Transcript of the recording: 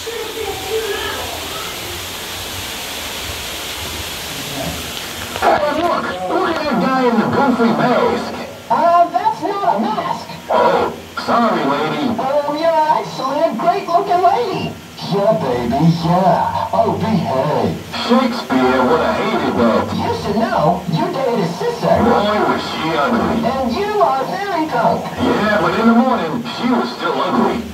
Hey, look! Look at that guy in the goofy mask! Uh, that's not a mask. Oh, sorry, lady. Oh, you're saw a great-looking lady. Yeah, baby, yeah. Oh, behave. Shakespeare would have hated that. You should know, you dated his sister. Boy, was she ugly. And you are very drunk. Yeah, but in the morning, she was still ugly.